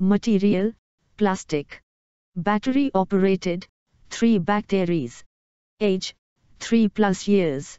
Material, plastic. Battery operated, 3 batteries. Age, 3 plus years.